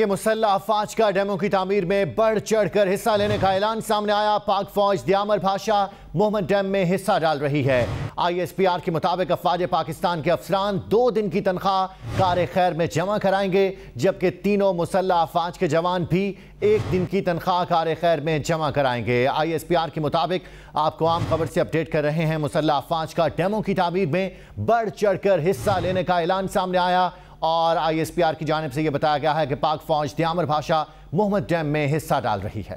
के मुसल्ला अफवाज का डेमो की तामीर में बढ़ चढ़कर हिस्सा लेने का ऐलान सामने आया। पाक फौज दियामर भाषा मोहम्मद डैम में हिस्सा डाल रही है। आईएसपीआर के मुताबिक अफवाज पाकिस्तान के अफसरान दो दिन की तनख्वाह कार खैर में जमा कराएँगे, जबकि तीनों मुसल्ला अफवाज के जवान भी एक दिन की तनख्वाह कार खैर में जमा कराएँगे। आईएसपीआर के मुताबिक आपको आम खबर से अपडेट कर रहे हैं मुसल्ला अफवाज का डेमो की तामीर में बढ़ चढ़कर हिस्सा लेने का ऐलान सामने आया। और आईएसपीआर की जानब से यह बताया गया है कि पाक फौज द्यामर भाषा मोहम्मद डैम में हिस्सा डाल रही है।